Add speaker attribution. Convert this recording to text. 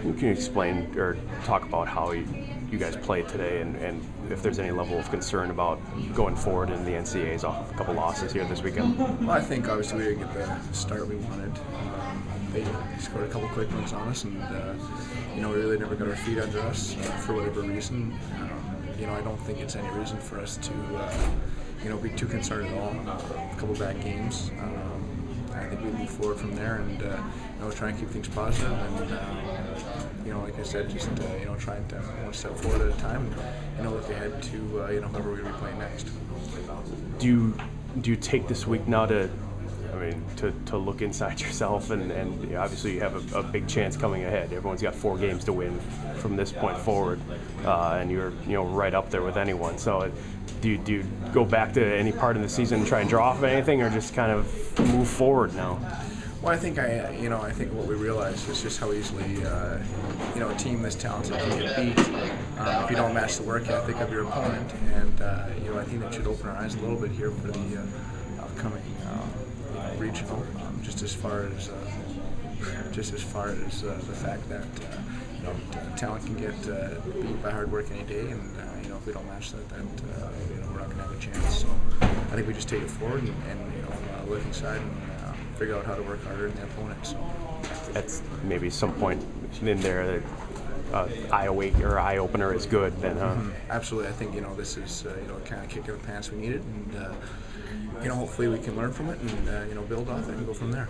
Speaker 1: Can you explain or talk about how you, guys played today and, and if there's any level of concern about going forward in the NCAAs off a couple losses here this weekend?
Speaker 2: Well, I think obviously we didn't get the start we wanted. Um, they scored a couple quick ones on us, and uh, you know we really never got our feet under us uh, for whatever reason. Um, you know I don't think it's any reason for us to uh, you know be too concerned at all. A couple bad games. Um, I think we move forward from there and uh, you know try and keep things positive and um, you know like I said just uh, you know trying to one step forward at a time and you know look ahead to uh, you know whoever we be playing next.
Speaker 1: Do you do you take this week now to I mean, to, to look inside yourself, and, and obviously you have a, a, big chance coming ahead. Everyone's got four games to win from this point forward, uh, and you're you know right up there with anyone. So, do you, do you go back to any part of the season and try and draw off of anything, or just kind of move forward now?
Speaker 2: Well, I think I, you know, I think what we realized is just how easily, uh, you know, a team this talented can get beat um, if you don't match the work ethic of your opponent. And uh, you know, I think that should open our eyes a little bit here for the uh, upcoming regional, um, just as far as uh, just as far as uh, the fact that uh, you know talent can get uh, beat by hard work any day, and uh, you know if we don't match that, that uh, you know we're not going to have a chance. So I think we just take it forward and, and you know look inside and figure out how to work harder than the opponent. So
Speaker 1: that's maybe some point in there. Uh, eye awake or eye opener is good then huh? mm-hmm.
Speaker 2: absolutely I think you know this is uh, you know kind of kick in the pants we needed and uh, you know, hopefully we can learn from it and uh, you know build off it and go from there.